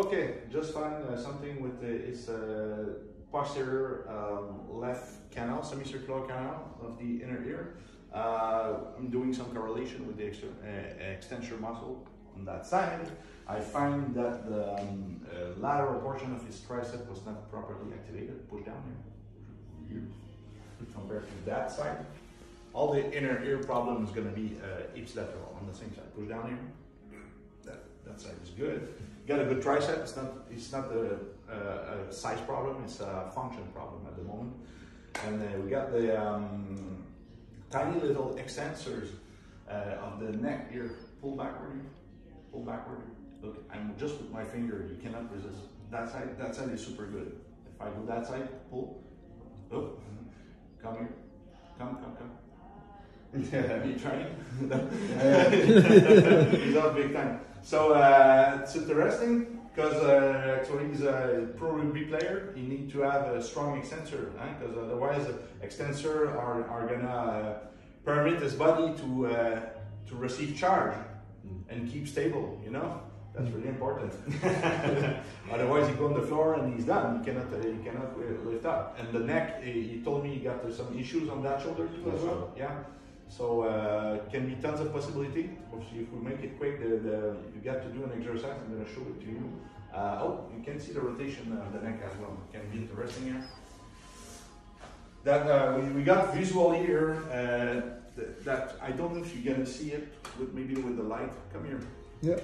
Okay, just find uh, something with the, it's a posterior um, left canal, semicircular canal of the inner ear. Uh, I'm doing some correlation with the uh, extensor muscle on that side. I find that the um, uh, lateral portion of his tricep was not properly activated. Push down here. Compared to that side. All the inner ear problem is going to be uh, ipsilateral on the same side. Push down here. That, side is good. You got a good tricep. It's not, it's not a, a, a size problem. It's a function problem at the moment. And uh, we got the um, tiny little extensors uh, of the neck here. Pull backward. Pull backward. Look, I'm just with my finger. You cannot resist. That side, that side is super good. If I do that side, pull. Oh, come here. Come, come, come. Yeah, Have you tried? he's up big time. So uh, it's interesting because uh, actually he's a pro rugby player. He need to have a strong extensor because huh? otherwise extensor are, are gonna uh, permit his body to uh, to receive charge and keep stable. You know. That's really important. Otherwise, he go on the floor and he's done. He cannot, uh, he cannot lift up. And the neck, he, he told me he got uh, some issues on that shoulder too as well. Yeah. So uh, can be tons of possibility. Obviously, if we make it quick, the, the, you got to do an exercise. I'm going to show it to you. Uh, oh, you can see the rotation of the neck as well. It can be interesting here. That uh, we, we got visual here. Uh, th that I don't know if you're going to see it with maybe with the light. Come here. Yeah.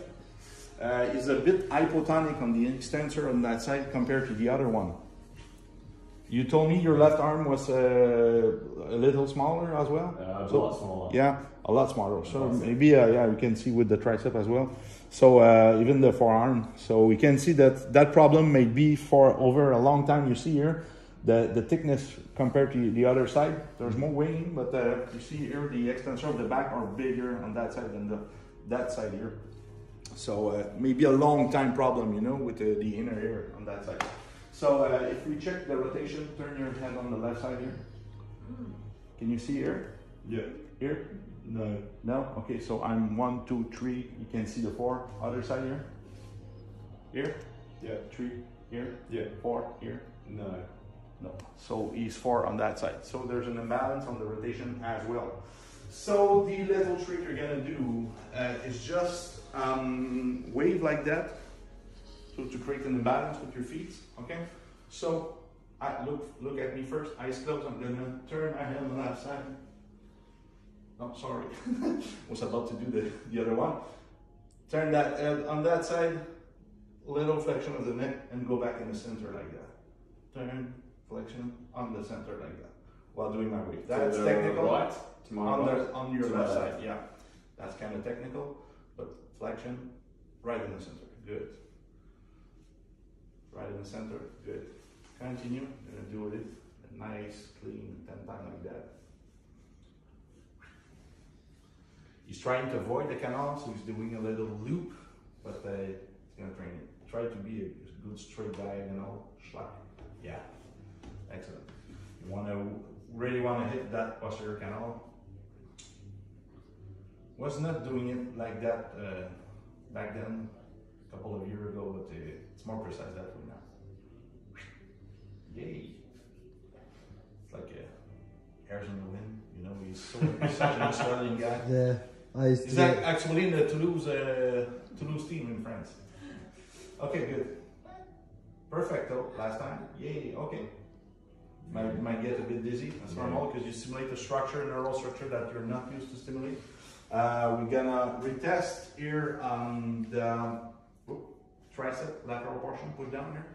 Uh, is a bit hypotonic on the extensor on that side compared to the other one. You told me your left arm was uh, a little smaller as well. Uh, so, a lot smaller. Yeah, a lot smaller. So maybe uh, yeah, we can see with the tricep as well. So uh, even the forearm. So we can see that that problem may be for over a long time. You see here the the thickness compared to the other side. There's more weighing, but uh, you see here the extensor of the back are bigger on that side than the that side here. So uh, maybe a long time problem, you know, with the, the inner ear on that side. So uh, if we check the rotation, turn your head on the left side here. Can you see here? Yeah. Here? No. No? Okay, so I'm one, two, three. You can see the four. Other side here? Here? Yeah. Three. Here? Yeah. Four. Here? No. No. So he's four on that side. So there's an imbalance on the rotation as well. So the little trick you're gonna do uh, is just um, wave like that. So to create an imbalance with your feet, okay? So I look look at me first, eyes closed, I'm gonna turn my head on the left side. Oh, sorry. Was about to do the, the other one. Turn that head on that side, little flexion of the neck, and go back in the center like that. Turn, flexion on the center like that. While doing my wave. That's to technical. Right. To my on, right. the, on your left side, yeah. That's kind of technical, but flexion right in the center. Good. Center. Good. Continue. Gonna do it nice, clean, ten times like that. He's trying to avoid the canal, so he's doing a little loop, but uh, he's gonna train it. Try to be a good straight diagonal schlag. Yeah. Excellent. You wanna really wanna hit that posterior canal. Was not doing it like that uh, back then, a couple of years ago, but uh, it's more precise that way now. Such an Australian guy. Yeah, I used to. He's ac- actually in the Toulouse uh, Toulouse team in France. Okay, good. Perfecto. Last time. Yay. Okay. Might, might get a bit dizzy. That's Yeah. normal because you stimulate a structure, a neural structure that you're not used to stimulate. Uh, we're gonna retest here on the whoop, tricep lateral portion. Put down here.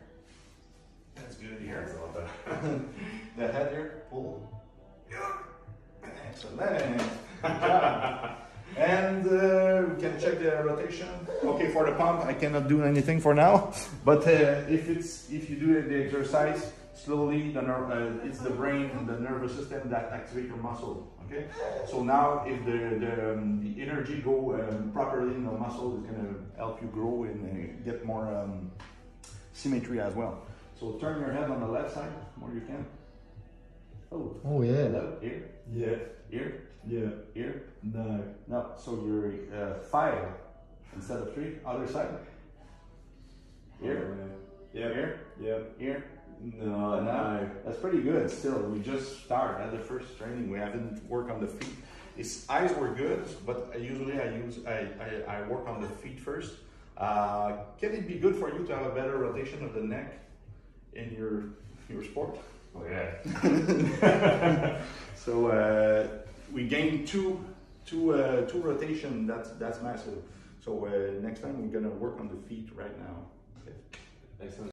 That's good here. That's a lot better. the head here. Pump, I cannot do anything for now. But uh, if it's if you do the exercise slowly, the ner- uh, it's the brain and the nervous system that activate your muscle. Okay. So now, if the the, um, the energy go um, properly in the muscle, it's gonna help you grow and uh, get more um, symmetry as well. So turn your head on the left side more you can. Oh, Oh yeah. hello, here, Yeah. here, Yeah. here. No. No, so you're uh, five instead of three. Other side. Here? Yeah. Here? Yeah. Here? No, No? no. That's pretty good still. We just started at the first training. We haven't worked on the feet. His eyes were good, but usually I use I, I, I work on the feet first. Uh, can it be good for you to have a better rotation of the neck in your your sport? Oh yeah. So uh, we gained two two uh, two rotation. That's that's massive. So uh, next time we're gonna work on the feet right now. Excellent.